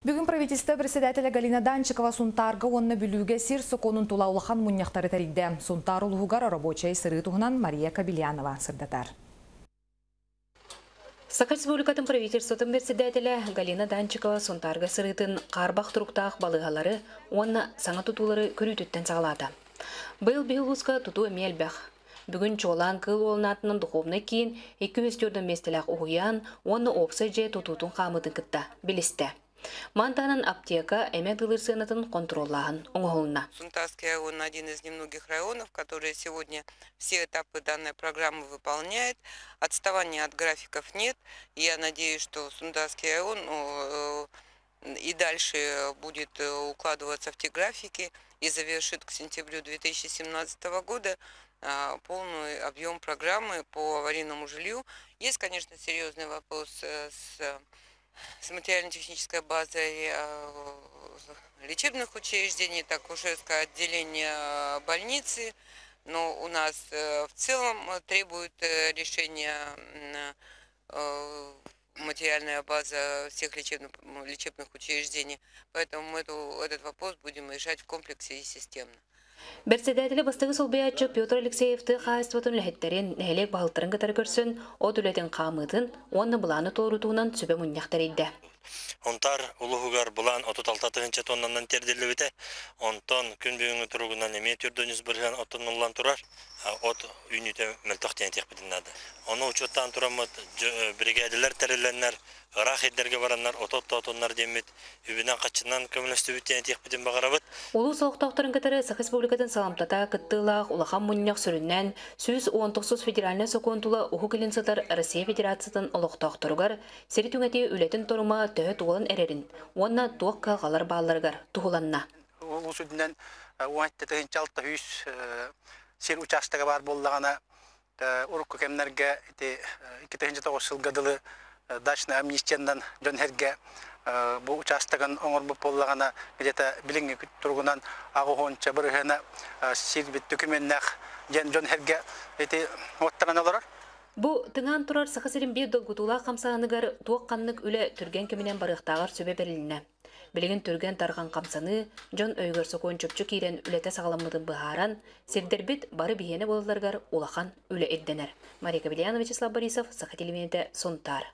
Бүгін правительство председателя Галина Данчикова сунтарга онна бүлүүге сир соконун тулаулахан муньяқтары тәридді. Сунтар улуғар рабочай сыры туғынан Мария Кабельянова сырдатар. Сака Республикатын правительствотын председателя Галина Данчикова сунтарга сырытын қарбақ тұруқтақ балығалары онна саңа тутулары көрүтүттен сағалады. Бұл бігілуска туту эмелбәқ. Бүгін чолан кыл олнатының духовны кейін 200 түрдің местелек ұғыян, оны опсы же тутутун қамыдын кытта, білісті. Мантанын аптека эмек дылырсынатын контроллаһын оңолуна. Сунтарский район один из немногих районов, которые сегодня все этапы данной программы выполняет. Отставания от графиков нет. Я надеюсь, что Сунтарский район э, и дальше будет э, укладываться в те графики и завершит к сентябрю 2017 года а, полный объем программы по аварийному жилью. Есть, конечно, серьезный вопрос э, с с материально-технической базой э, лечебных учреждений, так Такушевское отделение э, больницы, но у нас э, в целом требует решения материальная база всех лечебных, лечебных учреждений. Поэтому мы эту, этот вопрос будем решать в комплексе и системно. Берседәтеле бастығы солбиятчы Петр Алексеевті қайыстыватын ләхеттерін нәхелек бағылтырын кітар көрсін, о түлетін қамытын, оны бұланы толырутуынан сүбе мұняқтар еді. Онтар улугугар булан 36 тоннанан тердилибите. Онтон күн бүгүнгү туругунан эме түрдөнүс бирген отон улан турар. От үйнүтө мелтохтен тек битиннады. Оны учуттан турамыт бригадилер терелленнер, ырах эддерге бараннар, отот тотоннар демит. Үбүнөн качынан көмөлөстү битен тек битин багарабыт. Улуу соктокторун кетери Сах Республикатын саламтата кыттылак улахан мунняк сүрүннән сүз 19 федеральный соконтула уху килинсатар Россия Федерациятын олоктокторугар сери түңәти үлетин торума төһө туолан эрерин. Уонна туок калгалар бааларыгар тухуланна. Ул сүдүнөн уайтта тыгынчалта хүс сер участогы бар боллагана урукку кемнерге ити 2009 жылгадылы дачный амнистиядан жөнһерге бу участогын оңорбуп боллагана где-то билинги тургунан агыгонча биргена сирбит документнах жен жөнһерге ити оттараналар Бу тыңан турар сахасырын бир долгутула камсааныгар туок каннык үле түрген кеминен барыктагар сөбе берилине. Билеген түрген тарган камсаны жон өйгөр сокон чөпчү кирен үлете сагаламыдын быһаран сирдербит бары биене болларгар улахан үле эдденер. Мария Кабельянова, Вячеслав Борисов, Саха телевидениеде Сонтар.